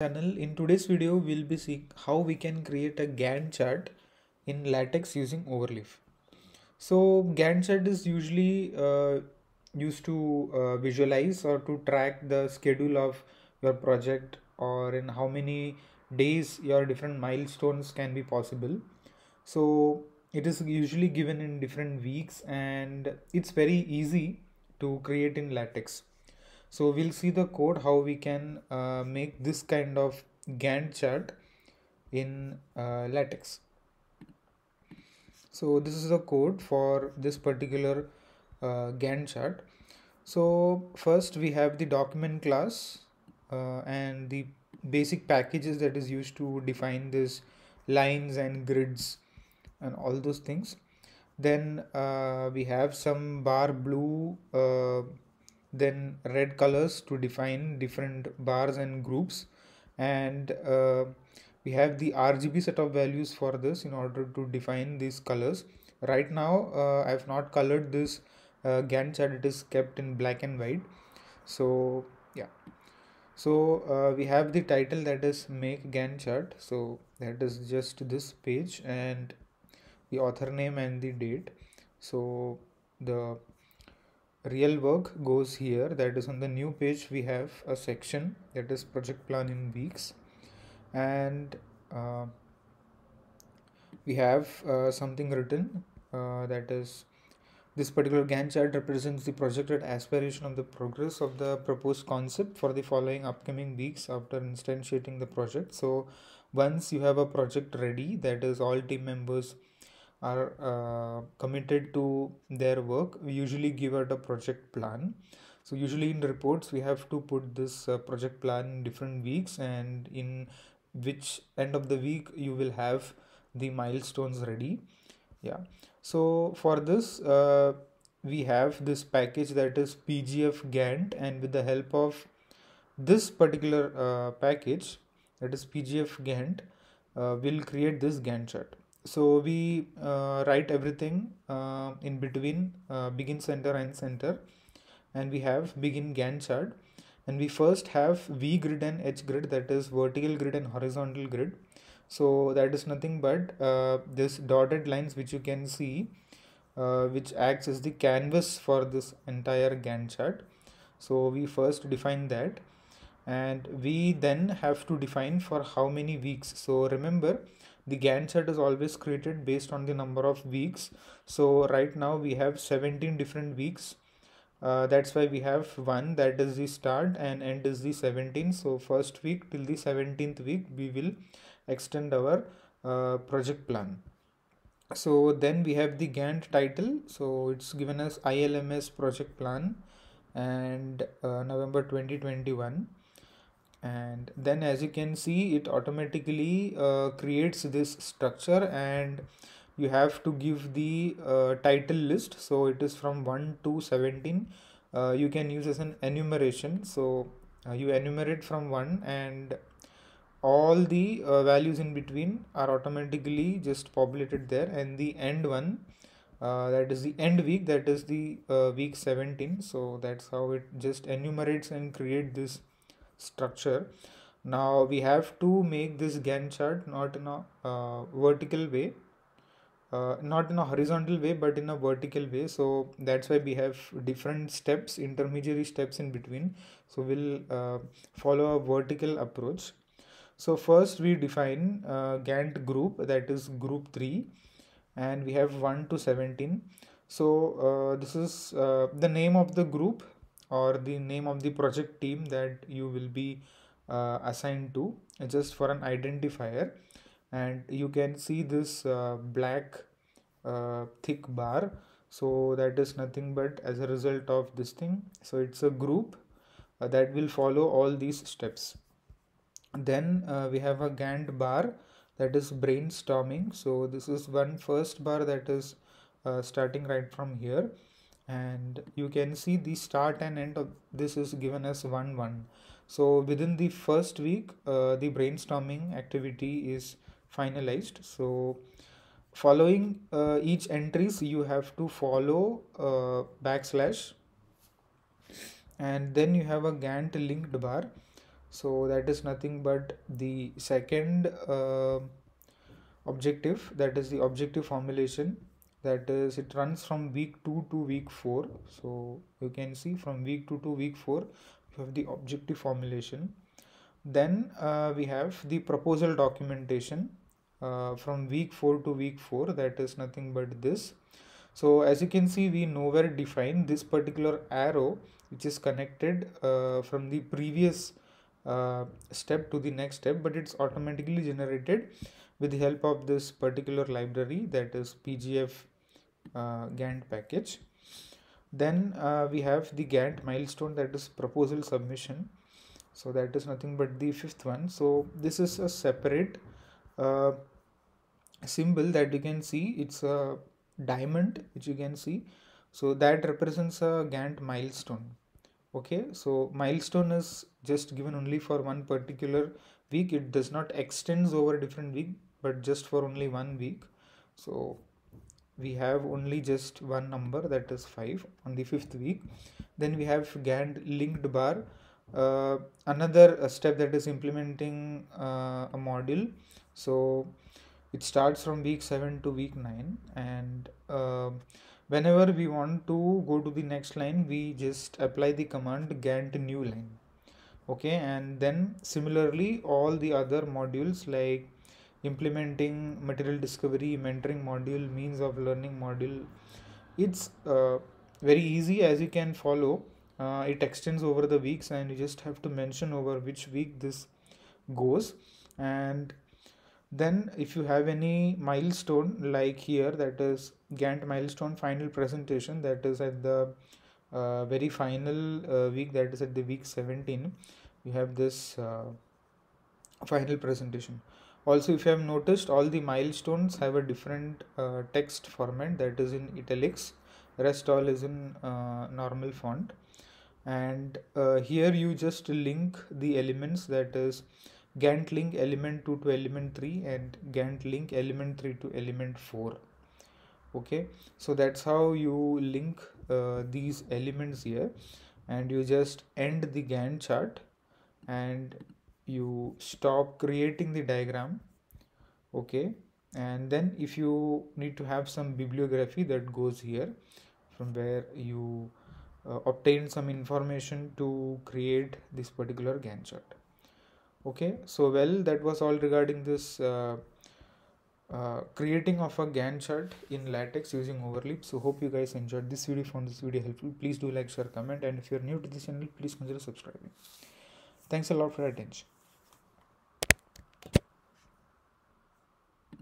channel. In today's video we'll be seeing how we can create a gantt chart in latex using overleaf. So gantt chart is usually uh, used to uh, visualize or to track the schedule of your project or in how many days your different milestones can be possible. So it is usually given in different weeks and it's very easy to create in latex so we'll see the code how we can uh, make this kind of Gantt chart in uh, latex. So this is the code for this particular uh, Gantt chart. So first we have the document class uh, and the basic packages that is used to define this lines and grids and all those things. Then uh, we have some bar blue uh, then red colors to define different bars and groups. And uh, we have the RGB set of values for this in order to define these colors. Right now uh, I have not colored this uh, Gantt chart. It is kept in black and white. So yeah. So uh, we have the title that is make Gantt chart. So that is just this page and the author name and the date. So the real work goes here that is on the new page we have a section that is project plan in weeks and uh, we have uh, something written uh, that is this particular Gantt chart represents the projected aspiration of the progress of the proposed concept for the following upcoming weeks after instantiating the project. So once you have a project ready, that is all team members are uh, committed to their work we usually give out a project plan. So usually in reports we have to put this uh, project plan in different weeks and in which end of the week you will have the milestones ready. Yeah. So for this uh, we have this package that is pgf gantt and with the help of this particular uh, package that is pgf gantt uh, will create this gantt chart so we uh, write everything uh, in between uh, begin center and center. And we have begin Gantt chart. And we first have V grid and H grid that is vertical grid and horizontal grid. So that is nothing but uh, this dotted lines which you can see uh, which acts as the canvas for this entire Gantt chart. So we first define that. And we then have to define for how many weeks. So remember the Gantt chart is always created based on the number of weeks. So right now we have 17 different weeks. Uh, that's why we have one that is the start and end is the 17th so first week till the 17th week we will extend our uh, project plan. So then we have the Gantt title. So it's given as ILMS project plan and uh, November 2021 and then as you can see it automatically uh, creates this structure and you have to give the uh, title list. So it is from 1 to 17 uh, you can use as an enumeration. So uh, you enumerate from 1 and all the uh, values in between are automatically just populated there. And the end one uh, that is the end week that is the week 17 so that's how it just enumerates and create this structure. Now we have to make this Gantt chart not in a uh, vertical way uh, not in a horizontal way but in a vertical way. So that's why we have different steps intermediary steps in between. So we'll uh, follow a vertical approach. So first we define uh, Gantt group that is group 3 and we have 1 to 17 so uh, this is uh, the name of the group or the name of the project team that you will be uh, assigned to just for an identifier. And you can see this uh, black uh, thick bar. So that is nothing but as a result of this thing. So it's a group uh, that will follow all these steps. Then uh, we have a Gantt bar that is brainstorming. So this is one first bar that is uh, starting right from here and you can see the start and end of this is given as 1 1 so within the first week uh, the brainstorming activity is finalized. So following uh, each entries you have to follow uh, backslash. And then you have a Gantt linked bar. So that is nothing but the second uh, objective. That is the objective formulation that is it runs from week 2 to week 4 so you can see from week 2 to week 4 you have the objective formulation. Then uh, we have the proposal documentation uh, from week 4 to week 4 that is nothing but this. So as you can see we nowhere define this particular arrow which is connected uh, from the previous uh, step to the next step but it's automatically generated with the help of this particular library that is pgf uh, gantt package. Then uh, we have the gantt milestone that is proposal submission. So that is nothing but the fifth one. So this is a separate uh, symbol that you can see. It's a diamond which you can see. So that represents a gantt milestone. Okay? So milestone is just given only for one particular week. It does not extends over different week but just for only one week. So we have only just one number that is 5 on the fifth week. Then we have gantt linked bar. Uh, another uh, step that is implementing uh, a module. So it starts from week 7 to week 9 and uh, whenever we want to go to the next line we just apply the command gantt new line. Okay and then similarly all the other modules like implementing material discovery mentoring module means of learning module. It's uh, very easy as you can follow. Uh, it extends over the weeks and you just have to mention over which week this goes. And then if you have any milestone like here that is gantt milestone final presentation that is at the uh, very final uh, week that is at the week 17 you have this uh, final presentation also if you have noticed all the milestones have a different uh, text format that is in italics. Rest all is in uh, normal font. And uh, here you just link the elements that is Gantt link element 2 to element 3 and Gantt link element 3 to element 4 okay? So that's how you link uh, these elements here. And you just end the Gantt chart. And you stop creating the diagram okay? And then if you need to have some bibliography that goes here from where you uh, obtain some information to create this particular Gantt chart okay? So well that was all regarding this uh, uh, creating of a Gantt chart in latex using overleaf so hope you guys enjoyed this video. Found this video helpful please do like share comment. And if you're new to this channel please consider subscribing. Thanks a lot for attention